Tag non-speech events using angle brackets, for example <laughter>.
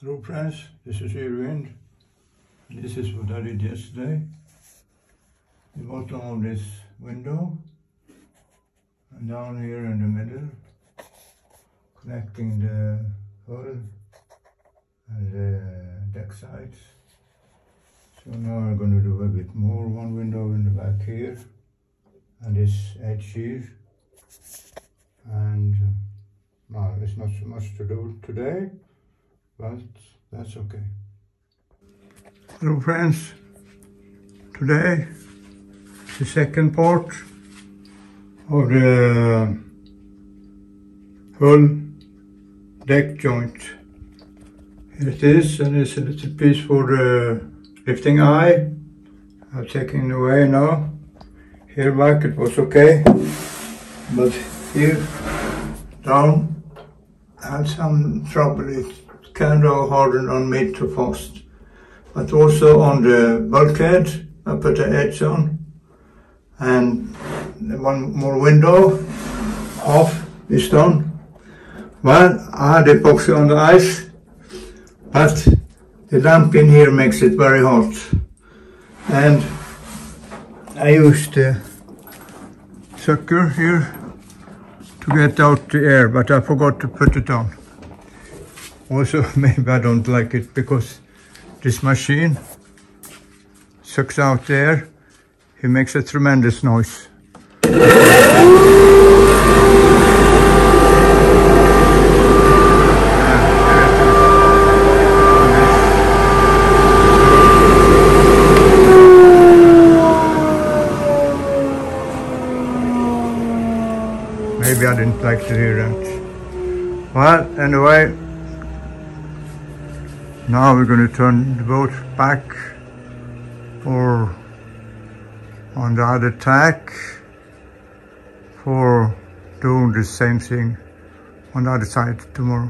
Hello friends, this is Yrvind. This is what I did yesterday. The bottom of this window and down here in the middle connecting the hull and the deck sides. So now I'm going to do a bit more. One window in the back here and this edge here and uh, well, there's not so much to do today but that's okay. Hello friends, today the second part of the uh, hull deck joint. Here it is and it's a little piece for the lifting eye. I'm taking it away now. Here back it was okay, but here down I had some trouble. It of hardened on mid to fast. But also on the bulkhead, I put the edge on. And one more window, off is done. Well, I had epoxy on the ice, but the lamp in here makes it very hot. And I used the sucker here to get out the air, but I forgot to put it on. Also, <laughs> maybe I don't like it because this machine sucks out air. It makes a tremendous noise. Maybe I didn't like to hear that. Well, anyway, now we're going to turn the boat back for on the other tack for doing the same thing on the other side tomorrow.